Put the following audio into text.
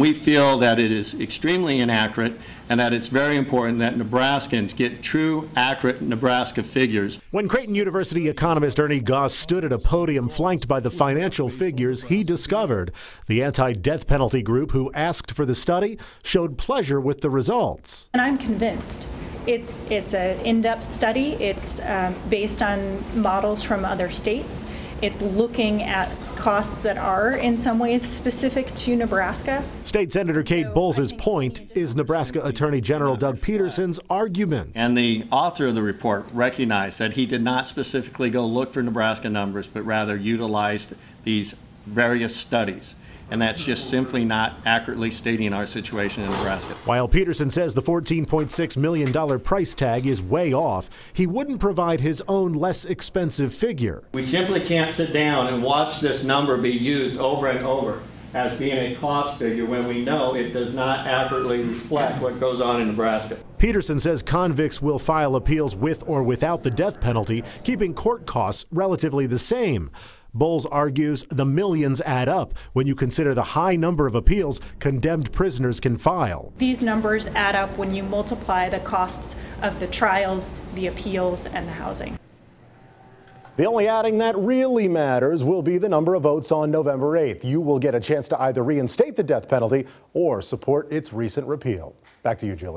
we feel that it is extremely inaccurate and that it's very important that Nebraskans get true, accurate Nebraska figures. When Creighton University economist Ernie Goss stood at a podium flanked by the financial figures he discovered, the anti death penalty group who asked for the study showed pleasure with the results. And I'm convinced. It's, it's an in depth study, it's um, based on models from other states. It's looking at costs that are in some ways specific to Nebraska. State Senator Kate Bolz' point is Nebraska Attorney General Doug Peterson's argument. And the author of the report recognized that he did not specifically go look for Nebraska numbers, but rather utilized these various studies and that's just simply not accurately stating our situation in Nebraska. While Peterson says the $14.6 million price tag is way off, he wouldn't provide his own less expensive figure. We simply can't sit down and watch this number be used over and over as being a cost figure when we know it does not accurately reflect what goes on in Nebraska. Peterson says convicts will file appeals with or without the death penalty, keeping court costs relatively the same. Bolz argues the millions add up when you consider the high number of appeals condemned prisoners can file. These numbers add up when you multiply the costs of the trials, the appeals, and the housing. The only adding that really matters will be the number of votes on November 8th. You will get a chance to either reinstate the death penalty or support its recent repeal. Back to you, Julie.